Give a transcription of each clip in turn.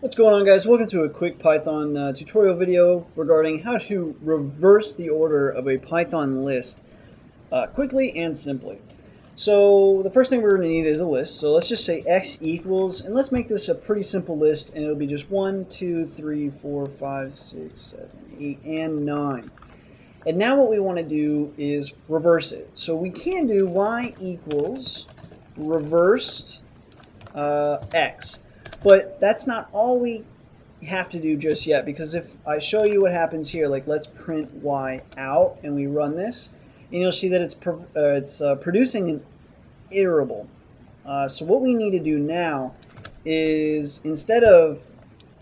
What's going on guys? Welcome to a quick Python uh, tutorial video regarding how to reverse the order of a Python list uh, quickly and simply. So the first thing we're going to need is a list. So let's just say x equals, and let's make this a pretty simple list, and it'll be just 1, 2, 3, 4, 5, 6, 7, 8, and 9. And now what we want to do is reverse it. So we can do y equals reversed uh, x. But that's not all we have to do just yet because if I show you what happens here, like let's print y out and we run this, and you'll see that it's, uh, it's uh, producing an iterable. Uh, so what we need to do now is instead of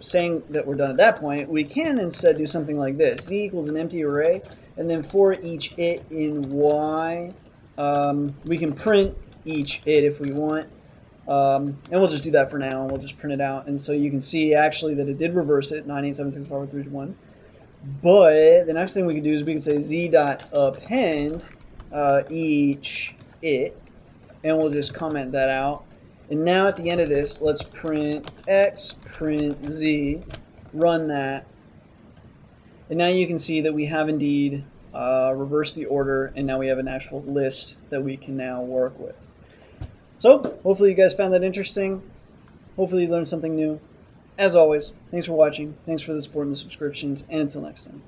saying that we're done at that point, we can instead do something like this. z equals an empty array, and then for each it in y, um, we can print each it if we want. Um, and we'll just do that for now, and we'll just print it out. And so you can see actually that it did reverse it, 987654321. But the next thing we can do is we can say z dot append uh, each it, and we'll just comment that out. And now at the end of this, let's print x, print z, run that. And now you can see that we have indeed uh, reversed the order, and now we have an actual list that we can now work with. So, hopefully you guys found that interesting. Hopefully you learned something new. As always, thanks for watching, thanks for the support and the subscriptions, and until next time.